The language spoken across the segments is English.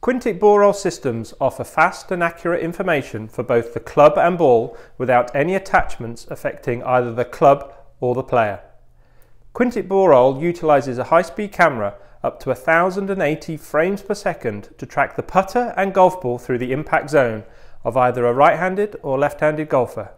Quintic ball roll systems offer fast and accurate information for both the club and ball without any attachments affecting either the club or the player. Quintic ball roll utilises a high-speed camera up to 1080 frames per second to track the putter and golf ball through the impact zone of either a right-handed or left-handed golfer.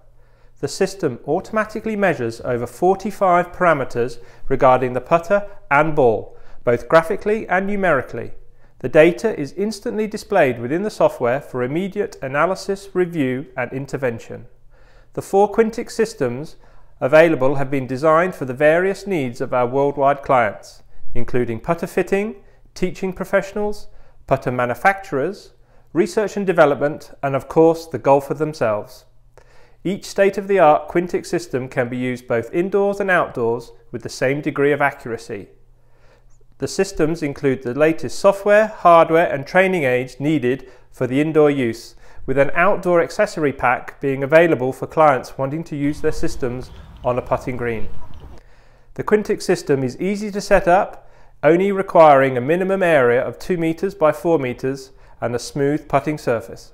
The system automatically measures over 45 parameters regarding the putter and ball, both graphically and numerically, the data is instantly displayed within the software for immediate analysis, review and intervention. The four Quintic systems available have been designed for the various needs of our worldwide clients, including putter fitting, teaching professionals, putter manufacturers, research and development, and of course the golfer themselves. Each state-of-the-art Quintic system can be used both indoors and outdoors with the same degree of accuracy. The systems include the latest software, hardware and training aids needed for the indoor use, with an outdoor accessory pack being available for clients wanting to use their systems on a putting green. The Quintic system is easy to set up, only requiring a minimum area of 2 meters by 4 meters and a smooth putting surface.